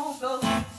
all goes.